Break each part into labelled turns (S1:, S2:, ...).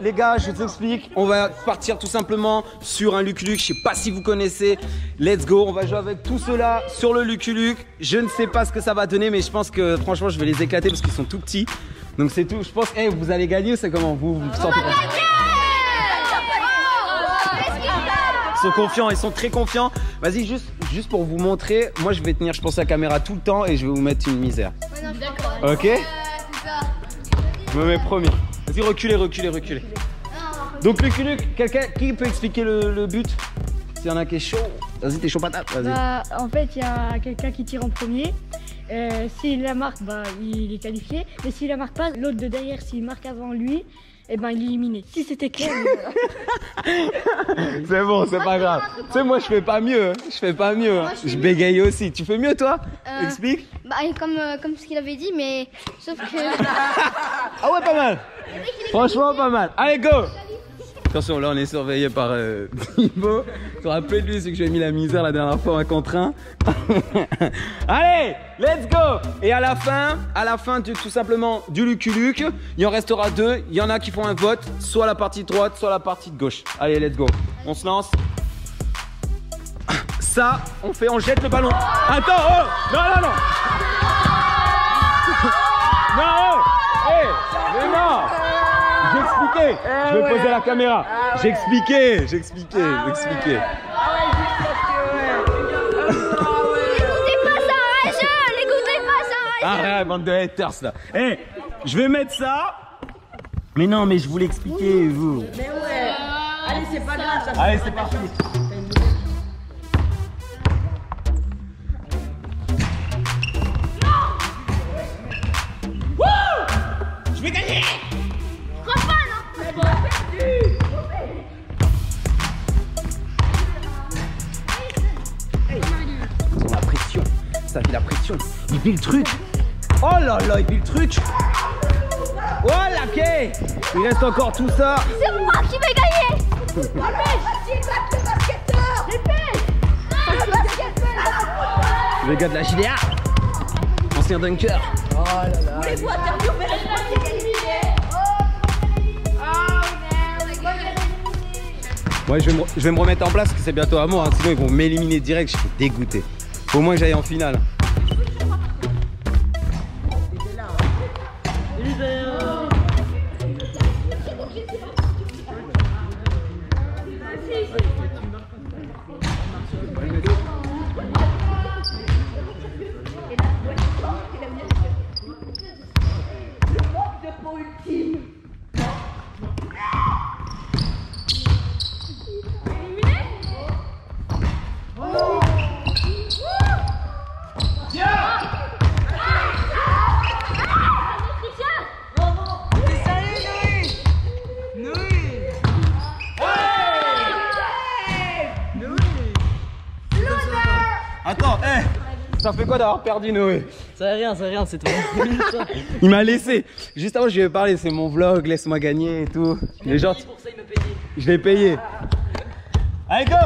S1: les gars, je vous explique. On va partir tout simplement sur un Luc Luc. Je sais pas si vous connaissez. Let's go, on va jouer avec tout cela sur le Luc Luc. Je ne sais pas ce que ça va donner, mais je pense que franchement, je vais les éclater parce qu'ils sont tout petits. Donc c'est tout. Je pense, eh, vous allez gagner ou c'est comment? Vous vous sentez Ils sont confiants, ils sont très confiants. Vas-y, juste, juste pour vous montrer, moi je vais tenir, je pense, la caméra tout le temps et je vais vous mettre une misère. Ok? Je me mets premier. Vas-y, reculez, reculez, reculez. Donc, Luc, Luc, quelqu'un qui peut expliquer le, le but? S'il y en a qui est chaud, vas-y, t'es chaud patate, vas-y.
S2: Bah, en fait, il y a quelqu'un qui tire en premier. Euh, s'il la marque, bah, il est qualifié. Mais s'il la marque pas, l'autre de derrière, s'il marque avant lui, eh ben, il est éliminé. Si c'était clair,
S1: C'est bon, c'est pas grave. Tu sais, moi je fais pas mieux. hein. Je fais pas mieux. hein. Je bégaye aussi. Tu fais mieux, toi
S3: Euh,
S1: Explique.
S3: Bah, comme, euh, comme ce qu'il avait dit, mais sauf que.
S1: Ah ouais, pas mal. Franchement, pas mal. Allez, go Attention, là on est surveillé par euh, Thibaut. Tu te rappelles de lui, c'est que j'ai mis la misère la dernière fois un contre un. Allez, let's go Et à la fin, à la fin du, tout simplement du Lucu-Luc, il en restera deux. Il y en a qui font un vote, soit la partie droite, soit la partie de gauche. Allez, let's go. On se lance. Ça, on fait, on jette le ballon. Attends, oh Non, non, non Non, oh Hé Mais non J'expliquais. Je vais poser la caméra. J'expliquais J'expliquais J'expliquais.
S3: Ça, un jeu
S1: Arrête, bande de haters là. Hé Je vais mettre ça. Mais non, mais je voulais expliquer, vous.
S4: Mais ouais. Allez, c'est pas grave, ça.
S1: Allez, c'est parti Ça fait la pression. Il vit le truc. Oh là là, il vit le truc. Voilà, ok. Il reste encore tout ça.
S3: C'est moi qui vais gagner
S1: Le gars de la JDA. Ancien dunker. Ouais, je vais, me, je vais me remettre en place parce que c'est bientôt à moi. hein. Sinon, ils vont m'éliminer direct. Je suis dégoûté. Au moins que j'aille en finale. Ça fait quoi d'avoir perdu Noé
S4: Ça fait rien, ça fait rien, c'est toi.
S1: Il m'a laissé. Juste avant, je lui ai parlé, c'est mon vlog, laisse-moi gagner et tout. Les gens,
S4: pour ça, il me payait.
S1: je l'ai payé. Allez, go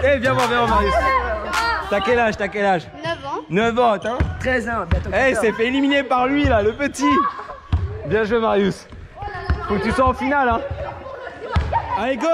S1: Eh Eh, viens voir, viens voir, Marius. T'as quel âge T'as quel âge?
S3: 9 ans.
S1: 9 ans, attends.
S4: 13 ans, bientôt.
S1: Eh, il s'est fait éliminer par lui là, le petit. Bien joué, Marius. Faut que tu sois en finale, hein. Allez, go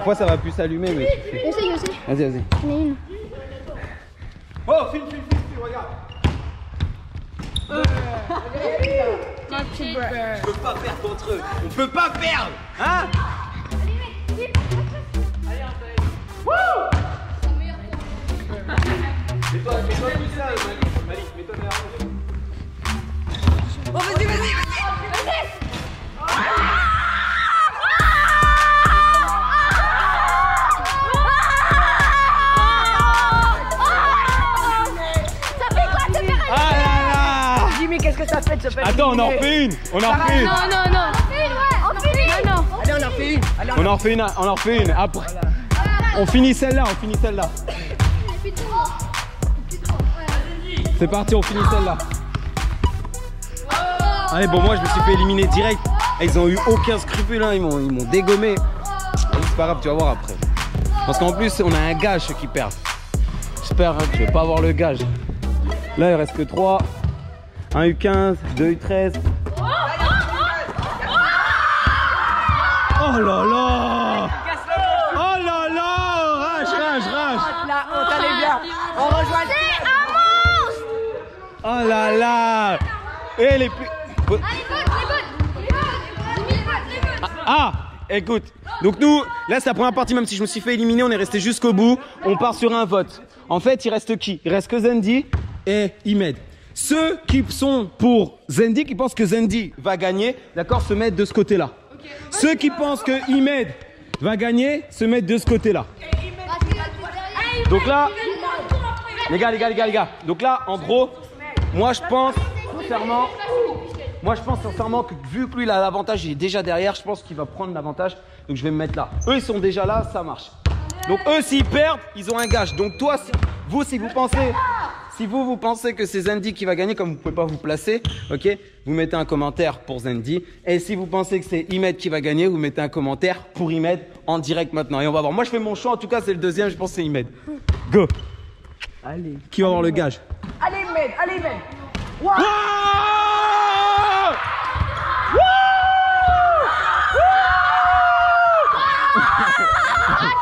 S1: Des fois ça va plus s'allumer, mais.
S3: Je sais, je sais.
S1: Vas-y, vas-y.
S3: J'en ai une.
S1: Oh, film, film, film, film, regarde. On peut pas perdre contre eux. On peut pas perdre, hein? Mets-toi, mets-toi tout ça, Malik. Malik, mets-toi derrière moi.
S4: Oh, vas-y, vas-y, vas-y.
S1: Attends, on en refait une On en refait une
S2: Non, non, non.
S3: ouais On finit Non, non
S4: Allez, on en fait une. Allez,
S1: On en refait une, on en refait une. Après, on finit celle-là, on finit celle-là. C'est parti, on finit celle-là. Allez, bon, moi je me suis fait éliminer direct. Ils ont eu aucun scrupule, hein. ils m'ont ils m'ont dégommé. C'est pas grave, tu vas voir après. Parce qu'en plus, on a un gage ceux qui perdent. J'espère hein, que je vais pas avoir le gage. Là, il reste que 3. 1 U15, 2 U13. Oh là là Oh là là Rage, rage, rage
S4: Là, on t'allait bien. On rejoint le
S1: Oh là là Et les plus... Ah Écoute, donc nous, là c'est la première partie, même si je me suis fait éliminer, on est resté jusqu'au bout. On part sur un vote. En fait, il reste qui? Il reste que Zendi et Imed. Ceux qui sont pour Zendi, qui pensent que Zendi va gagner, d'accord, se mettent de ce côté-là. Ceux qui pensent que Imed va gagner, se mettent de ce côté-là. Donc là, les gars, les gars, les gars, les gars. Donc là, en gros, moi je pense sincèrement, moi je pense sincèrement que vu que lui il a l'avantage, il est déjà derrière, je pense qu'il va prendre l'avantage. Donc je vais me mettre là. Eux ils sont déjà là, ça marche. Donc eux s'ils perdent, ils ont un gage. Donc toi, vous si vous pensez, si vous vous pensez que c'est Zendi qui va gagner, comme vous pouvez pas vous placer, ok, vous mettez un commentaire pour Zendi. Et si vous pensez que c'est Imed qui va gagner, vous mettez un commentaire pour Imed en direct maintenant. Et on va voir. Moi je fais mon choix. En tout cas c'est le deuxième. Je pense que c'est Imed. Go.
S4: Allez.
S1: Qui va avoir le gage?
S4: Allez, Med, allez, Med.
S1: Wouah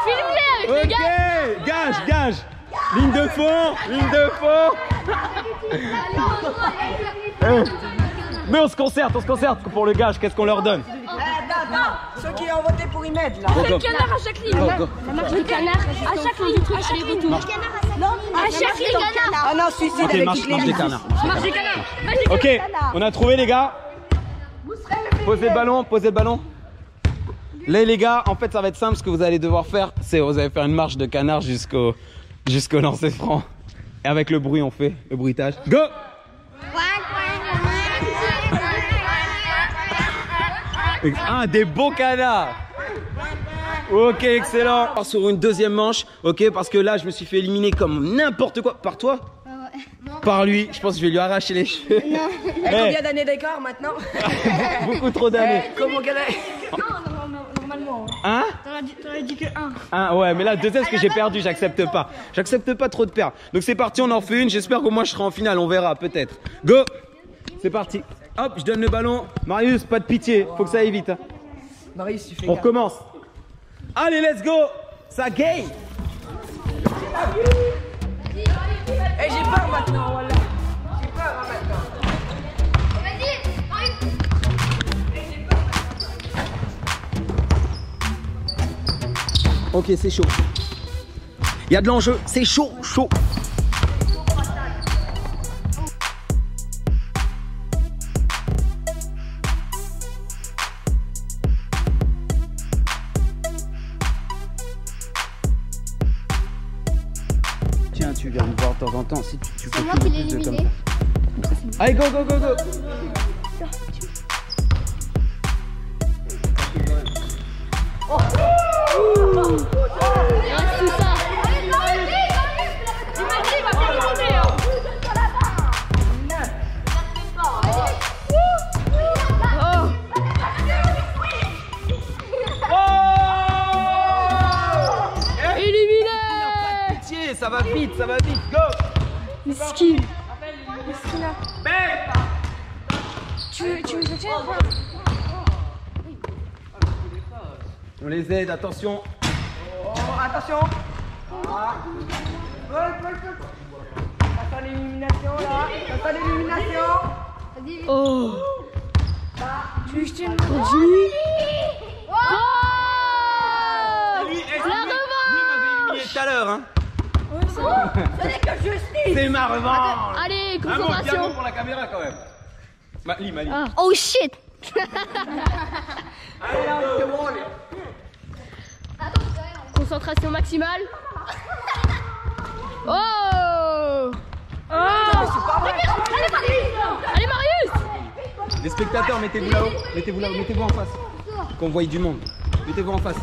S3: Filme-les avec
S1: Ok, gage, gage. Ligne de fond, ligne de fond. Eh, Mais on se concerte, on se concerte pour le gage. Qu'est-ce qu'on leur donne
S4: attends. Ceux qui ont voté pour y mettre, là.
S1: Go, go.
S2: Canard à chaque ligne. Du canard à chaque ligne. À chaque ligne.
S4: Non,
S2: À chaque ligne.
S4: Ah non, suicide avec
S1: marche,
S4: les
S1: marche des
S4: lignes.
S1: canards.
S2: Marche du canard.
S1: Ok, on a trouvé les gars. Posez le ballon, posez le ballon. Là les gars, en fait ça va être simple. Ce que vous allez devoir faire, c'est vous allez faire une marche de canard jusqu'au jusqu'au lancer franc. Et avec le bruit on fait le bruitage. Go Ah, des beaux canards Ok, excellent. On Sur une deuxième manche, ok, parce que là, je me suis fait éliminer comme n'importe quoi. Par toi? Par lui. Je pense que je vais lui arracher les cheveux.
S4: Eh, Combien d'années d'écart maintenant?
S1: Beaucoup trop d'années.
S4: Eh, Comment qu'elle est?
S1: Hein
S2: T'aurais dit, t'aurais dit que 1.
S1: Ah ouais, mais là, deuxième, ce que j'ai perdu, j'accepte pas. J'accepte pas trop de perdre. Donc c'est parti, on en fait une. J'espère qu'au moins je serai en finale, on verra peut-être. Go C'est parti. Hop, je donne le ballon. Marius, pas de pitié, faut que ça aille vite. hein.
S4: Marius, tu fais
S1: On recommence. Allez, let's go Ça game
S4: Eh, j'ai peur maintenant, voilà.
S1: Ok, c'est chaud. Il y a de l'enjeu, c'est chaud, chaud. Tiens, tu viens me voir de temps en temps. Si tu, tu fais
S3: moi
S1: plus
S3: qui l'ai éliminé.
S1: Allez, go, go, go, go ça va vite, ça va vite, go
S2: Miskin
S1: Mais
S2: Tu veux, tu veux
S1: On les aide, attention
S4: Oh, attention. Ah. Passe à l'élimination là. Passe à l'élimination.
S2: Oh. Tu veux que je tienne Oh
S1: Lui, eh,
S2: La
S1: lui,
S2: revanche
S1: lui m'avait éliminé tout à l'heure. Hein.
S4: Ce n'est que justice.
S1: C'est ma revanche.
S2: Allez,
S1: Un mot,
S2: concentration.
S1: pour la caméra quand même. Mali, Mali.
S2: Ah. Oh shit
S4: Allez là, c'est bon. allez.
S2: Concentration maximale. Oh Oh Allez Marius
S1: Les spectateurs, mettez-vous là-haut. Mettez-vous là-haut, mettez-vous en face. Qu'on voie du monde. Mettez-vous en face.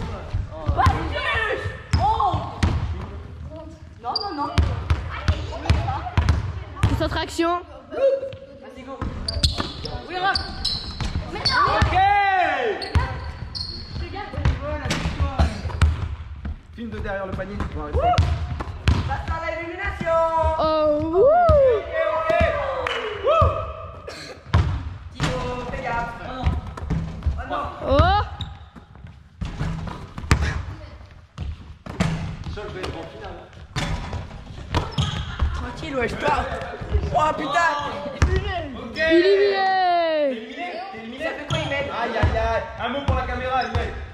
S2: Concentration.
S1: Ok Filme de derrière le panier.
S4: Passe à l'élimination.
S2: Oh wouh.
S1: Ok, ok.
S4: Thibaut, fais gaffe.
S2: Oh
S4: Tranquille, ouais, je pars. Oh putain.
S1: Ok.
S2: Éliminé
S1: Éliminé T'es éliminé
S4: Ça fait quoi, mettent
S1: Aïe aïe aïe. Un mot pour la caméra, tiens.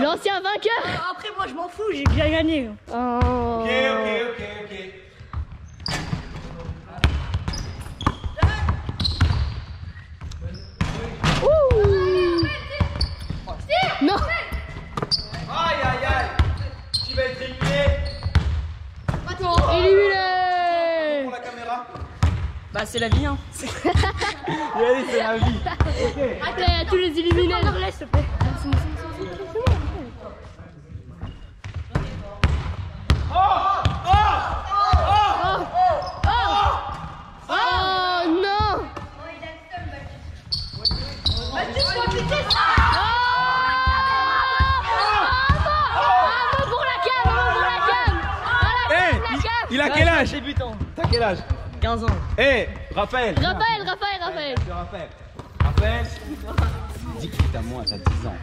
S2: L'ancien vainqueur
S3: Après, moi, je m'en fous, j'ai déjà gagné.
S2: Oh
S1: Ok, ok, ok, ok.
S2: Ouh. Non
S1: Aïe aïe aïe. Qui va être éliminé
S2: Éliminé
S1: pour la caméra
S4: Bah, c'est la vie, hein.
S1: Allez, c'est la vie. Ok.
S2: Attends, il y a tous les éliminés.
S3: Laisse, s'il te plaît.
S2: Oh non Un mot pour la cam, un mot pour la cam
S1: Eh,
S2: Voilà,
S1: il,
S2: la cam
S1: il a quel âge
S4: Débutant.
S1: T'as quel âge
S4: 15 ans.
S1: Eh, Raphaël.
S2: Raphaël, Raphaël, Raphaël
S1: C'est Raphaël. Raphaël. Dis que t'as moins, t'as 10 ans.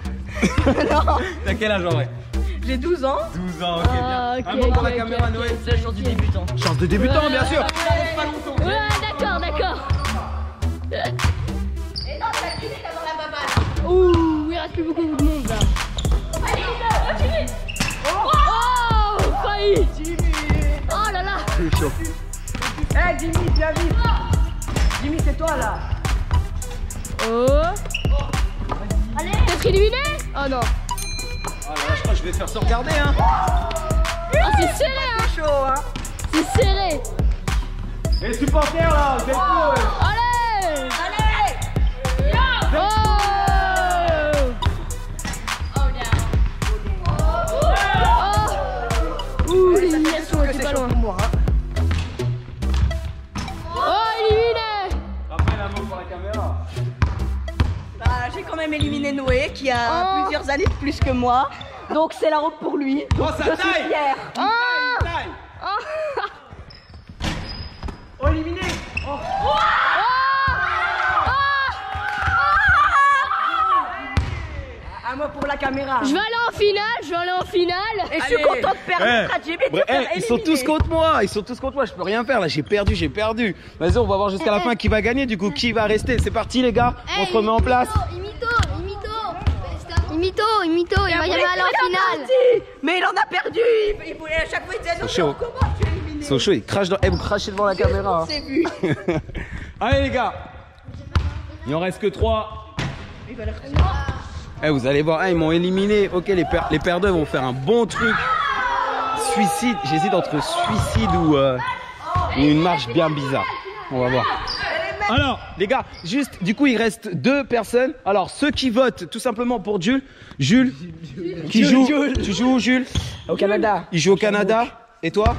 S1: T'as quel âge en vrai
S4: J'ai 12 ans.
S1: 12 ans, ok,
S2: Ah,
S1: bien.
S2: ok,
S1: Un mot pour la
S2: ok,
S1: caméra,
S2: ok,
S1: Noël.
S4: C'est la chance du débutant.
S1: Chance de débutant, bien sûr.
S4: Pas longtemps.
S2: Ouais, d'accord, d'accord Ouh, il reste plus beaucoup de monde là Oh, failli Oh là là
S1: C'est chaud.
S4: Eh, Jimmy, viens vite. Jimmy, c'est toi là.
S2: Oh Peut-être éliminé Oh non
S1: Ah je vais faire sans regarder, hein.
S2: Ah, c'est serré hein
S4: C'est chaud, hein.
S2: C'est serré
S1: Les supporters là, vous êtes fous, ouais.
S2: Allez
S4: Allez.
S2: Oh Oh Ouh, l'élimination
S4: Que
S2: était
S4: c'est
S2: pas
S4: chaud
S2: loin
S4: pour moi, hein.
S2: Oh, éliminé
S1: Raphaël, un mot pour la caméra.
S4: Bah, j'ai quand même éliminé Noé qui a
S2: Oh.
S4: plusieurs années de plus que moi. Donc c'est la route pour lui.
S1: Oh, ça
S4: Je suis
S1: taille
S4: fier.
S2: Ah
S1: Taille
S2: Oh
S4: Oh, éliminé. Un mot pour la caméra.
S2: Je vais aller en finale, je vais aller en finale
S4: Et je suis content de perdre
S1: Eh,
S4: contre Jimmy. de te faire
S1: eh, ils sont tous contre moi, ils sont tous contre moi, je peux rien faire là, j'ai perdu, j'ai perdu. Vas-y, on va voir jusqu'à la fin qui va gagner, du coup, qui va rester. C'est parti les gars, on se remet en place.
S3: Imito, imito. Il va jamais aller en
S4: il a
S3: finale.
S4: Mais il en a perdu. Il, il voulait à chaque fois il disait non,
S1: C'est chaud.
S4: comment tu es éliminé
S1: Ils sont chauds, ils crachent dans. Eh, vous crachez devant la caméra. hein.
S4: C'est vu.
S1: Allez les gars, il en reste que 3.
S4: Il va le
S1: Eh, vous allez voir, eh, ils m'ont éliminé. Ok, les, per- les vont faire un bon truc. Suicide, j'hésite entre suicide ou, euh, ou une marche bien bizarre. On va voir. Alors, les gars, juste, du coup, il reste deux personnes. Alors, ceux qui votent tout simplement pour Jules. Jules, qui joue Tu joues où, Jules
S4: Au Canada.
S1: Il joue au Canada. Et toi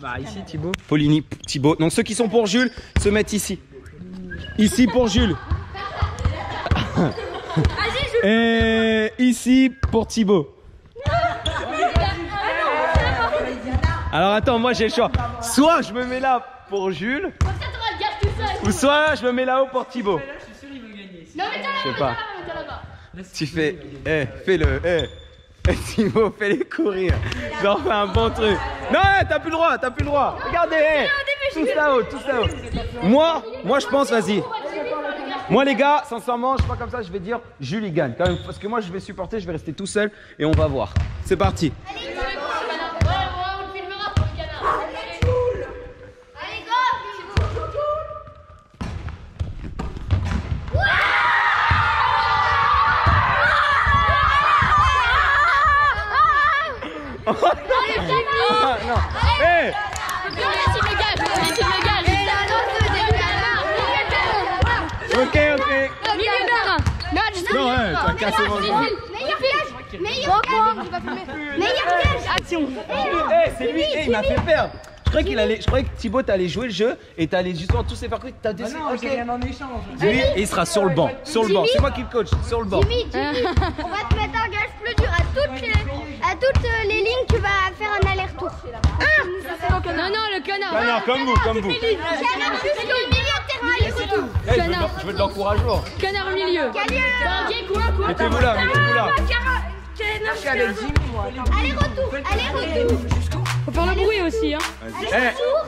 S4: Bah ici Thibaut.
S1: Paulini, Thibaut. Donc, ceux qui sont pour Jules se mettent ici. Ici pour Jules. Et ici pour Thibaut. Alors attends, moi j'ai le choix. Soit je me mets là pour Jules, ou soit je me mets là-haut pour Thibaut.
S3: Non, mais t'as
S1: Je pas.
S3: t'as là-bas, t'as là-bas.
S1: Tu fais, eh, fais-le, eh. Eh, Thibaut, fais-les courir. Genre, fais un bon truc. Non, eh, t'as plus le droit, t'as plus le droit. Regardez, eh. Tous là-haut, tous là-haut. Moi, moi je pense, vas-y. Moi les gars, sincèrement, je suis pas comme ça, je vais dire Jules il gagne quand même parce que moi je vais supporter, je vais rester tout seul et on va voir. C'est parti.
S3: Ouais,
S1: ok, ok. Non, ouais, t'as cassé mon jeu.
S3: Meilleur Action
S1: Eh, c'est lui, eh, il m'a fait perdre. Je croyais qu'il allait, je croyais que Thibaut t'allais jouer le jeu et t'allais justement tous les faire courir. T'as décidé.
S4: Non,
S1: ok.
S4: j'ai rien en échange.
S1: Lui, il sera sur le banc, sur le banc. C'est moi qui le coach, sur le banc.
S3: Jimmy, Jimmy, on va
S1: comme vous, comme vous. Eh, je veux de l'en- je veux de l'encouragement.
S5: Canard au milieu.
S1: Mettez-vous là, mettez-vous là.
S4: Je suis avec Jimmy, moi.
S3: Aller-retour, aller-retour.
S5: Faut faire le bruit aussi, hein.
S1: Eh,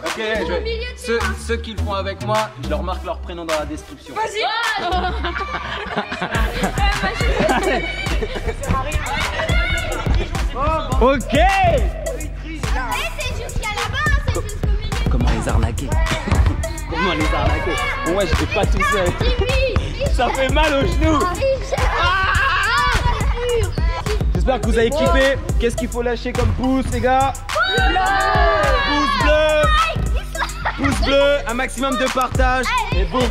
S1: ok, je vais- ceux, ceux qui le font avec moi, je leur marque leur prénom dans la description. Ok les arnaquer Comment les arnaquer Bon, ouais, j'étais pas tout seul. Ça fait mal aux genoux.
S3: Ah,
S1: J'espère que vous avez kiffé. Qu'est-ce qu'il faut lâcher comme pouce, les gars Pouce bleu Pouce bleu, un maximum de partage. Et boum